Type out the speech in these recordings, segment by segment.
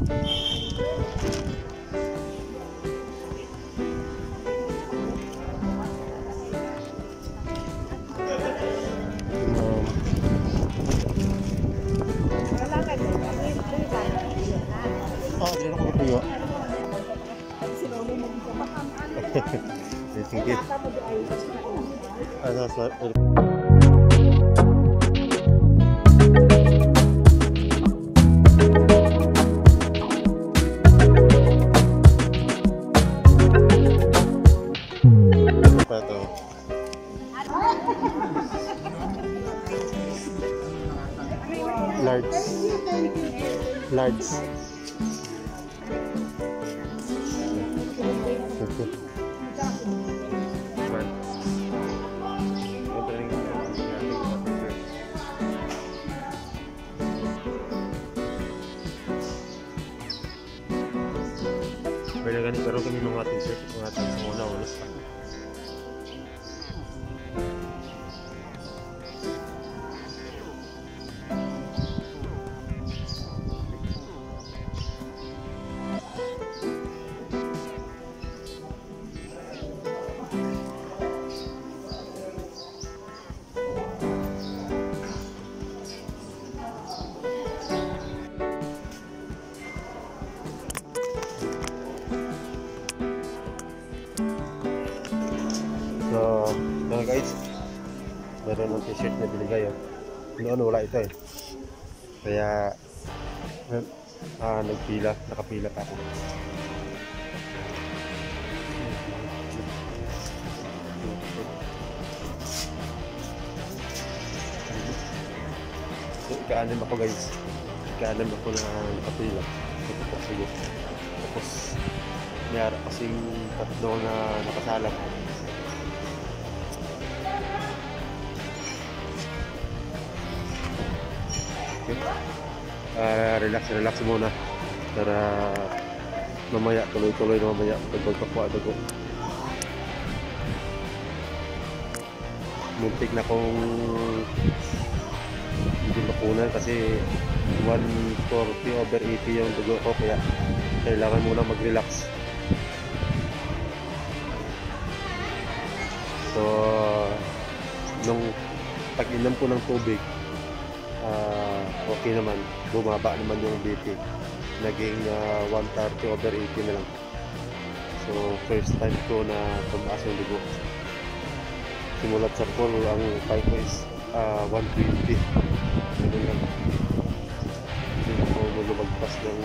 Um, oh, Man. T-shirt na binigay oh. Noon wala ito eh. Kaya, ah, nagpila, nakapila pa ako. So, ika-anim ako guys. Ika-anim ako na nakapila. Ito po sige. Tapos, mayroon kasing tatlo na nakasalang. Ah, relax, relax muna. Para mamaya, tuloy-tuloy na mamaya. Pagpagpakuha dugo. Muntik na kong hindi makunan kasi 140 over 80 yung dugo ko kaya kailangan muna mag-relax. So, nung pag-inom ko ng tubig, ah, okay naman. Bumaba naman yung BP. Naging ah, 130 over 80 na lang. So, first time ko na tumaas yung dugo. Simulat sa pool, ang time ko is ah, 120. Ganun lang. Hindi ako lumagpas ng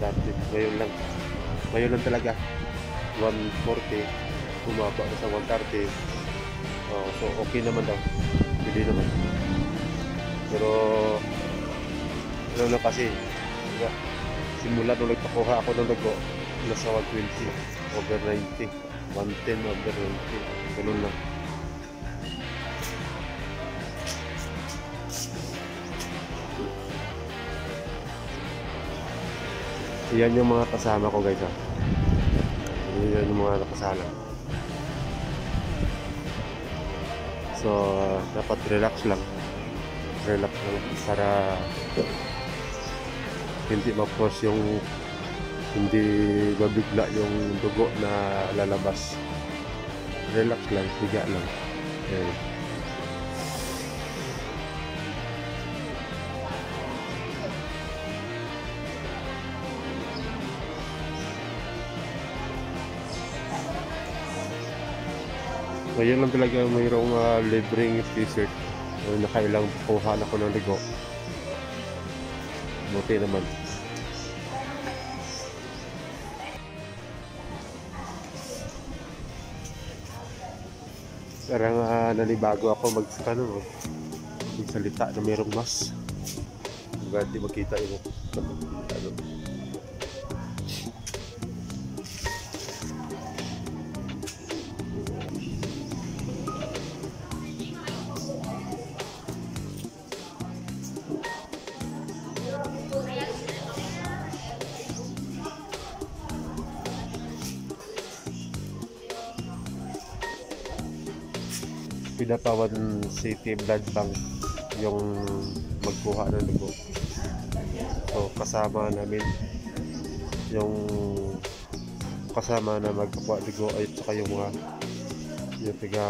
130. Ngayon lang. Ngayon lang talaga. 140. Bumaba sa 130. Oh, so, okay naman daw. Pwede naman. Pero ano na kasi diba, simula nung nagpakuha ako ng dugo nasa 120 over 90 110 over 90 ganun lang. Yan yung mga kasama ko guys ha yan yung mga nakasala. So dapat relax lang. Relax lang para hindi ma-force yung hindi mabigla yung dugo na lalabas relax lang, higa lang Ayan. ngayon lang talaga mayroong uh, libreng t-shirt nakailang kuha na ko ng ligo. Buti naman. Parang uh, nanibago ako ano, magsalita na mayroong mas. Hanggang di makita yung Pinapawan City Blood Bank yung magkuha ng dugo. So kasama namin yung kasama na magpakuha dugo ay saka yung mga yung tiga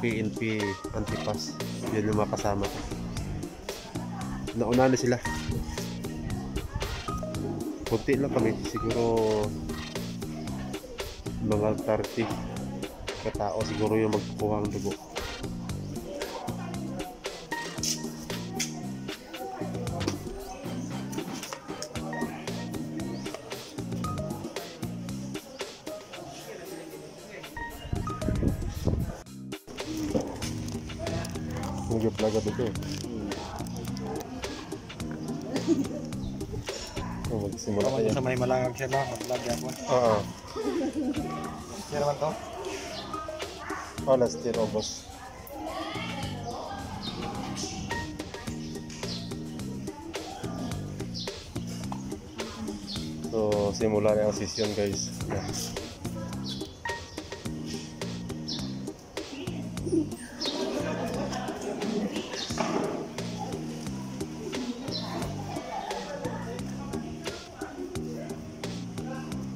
PNP antipas. Yun yung mga kasama. Nauna na sila. Kunti lang kami. Siguro mga 30 katao siguro yung magkukuha ng dugo Nag-vlog dito eh. Oh, magsimula kayo. sa may malangag siya na, mag-vlog ako. Oo. Yan naman to. Oh, last year, August. So, simula na ang session guys. Yeah.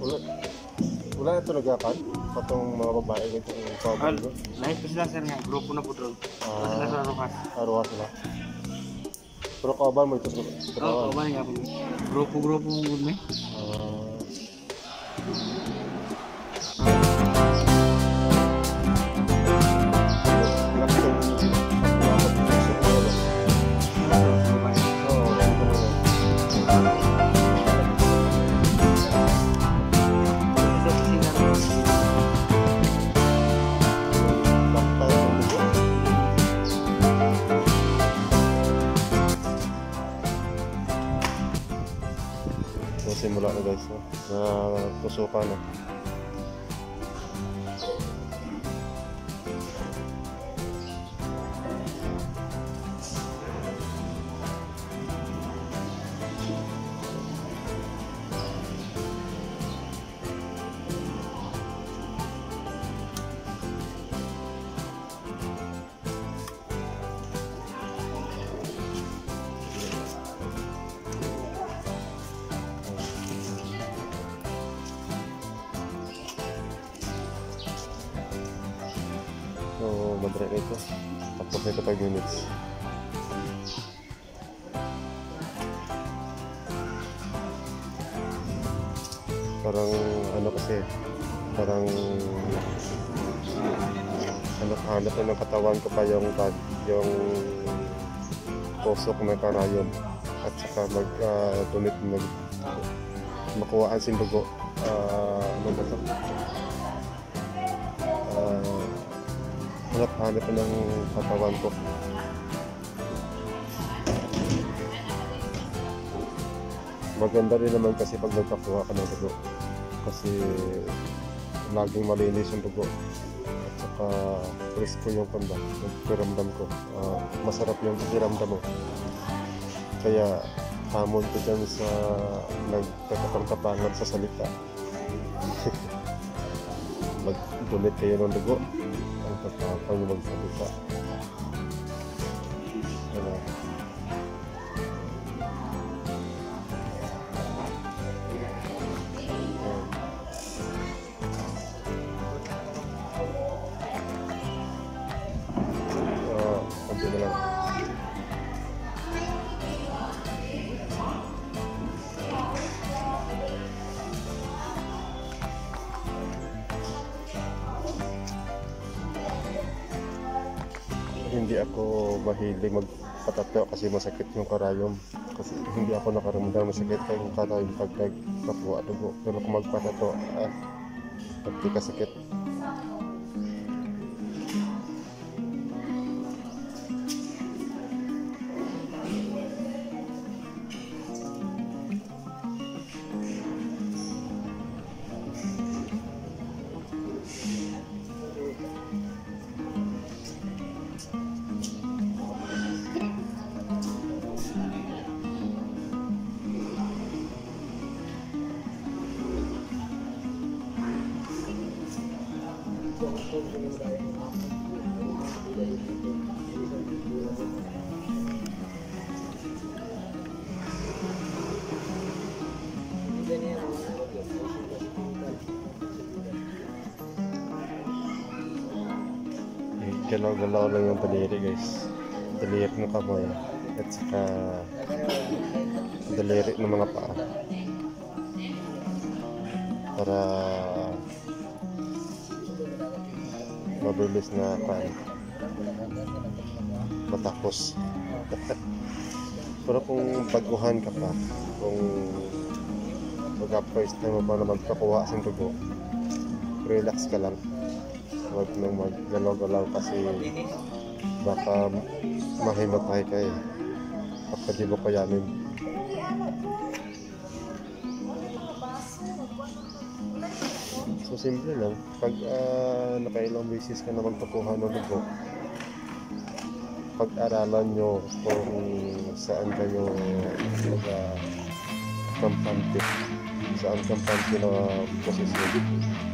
Wala, wala na ito nagakan? Patong mga babae nito yung pabalo. Al, lahat pa sila sir nga, grupo na po doon. Ah. Sila sa Rojas. Arawa sila. Pero kauban mo ito sa Oo, ba nga po. Grupo-grupo good may. Ah. Guys. No? Na tusukan na. So, madre na ito. Tapos na ito 5 minutes. Parang ano kasi, parang ano hanap na ng katawan ko pa yung bag, yung tusok ng karayom at saka mag uh, tunit mag makuhaan sin dugo Ah, ano ba ito? Hanap-hanap ng katawan ko. Maganda rin naman kasi pag nagkakuha ka ng dugo. Kasi laging malinis yung dugo. At saka fresco yung kanda. Nagpiramdam ko. Ah, masarap yung piramdam mo. Kaya hamon ko dyan sa nagkakapangkapangan sa salita. Mag-donate kayo ng dugo. Ang tatapang yung ako mahilig magpatato kasi masakit yung karayom. Kasi hindi ako nakaramdam masakit yung karayom pag nagkakuha dugo. Pero kung magpatato, ah, pati galaw-galaw lang yung daliri guys. Daliri ng kamay at saka daliri ng mga paa. Para mabilis na kan matapos. Pero kung baguhan ka pa, kung baga first time mo pa na magkakuha sa dugo, relax ka lang. Huwag nang maggalaw-galaw kasi baka mahimatay ka eh. Pagka di mo kayanin. So simple lang. Pag uh, nakailang beses ka na magpakuha ng dugo, pag-aralan nyo kung saan kayo mag kampante saan kampante na posisyon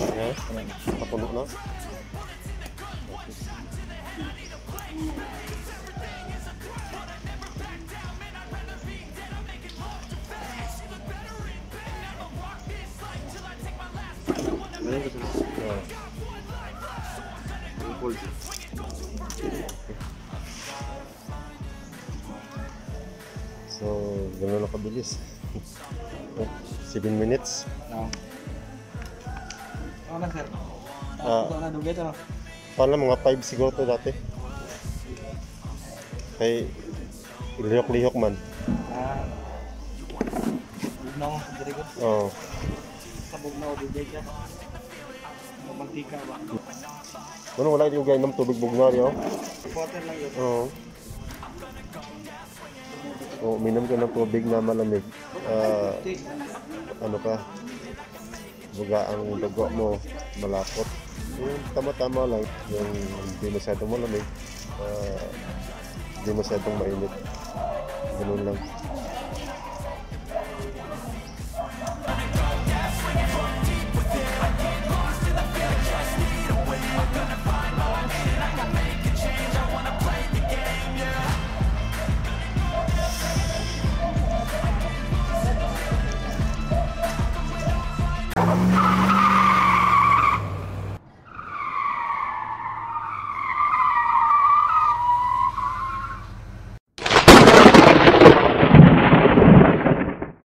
yeah? Napuno na? Ganun ko. Yung cold. So, gano'n na kabilis. 7 minutes. Oo. Ano na sir? Ah. Ito na, dugay ito no? Pala mga 5 siguro to dati. Kay lihok-lihok man. Ah. Bugnaw, diri ko. Oo. Sa bugnaw, dugay siya. Mamantika ba? Ano wala yung ng tubig bugnari oh. Water lang yun. Oo. Oh, minom ka ng tubig na malamig. Ah, ano ka? Buga ang dugo mo, malapot. Yung tama-tama lang, yung hindi masyadong malamig. Ah, hindi masyadong mainit. Ganun lang.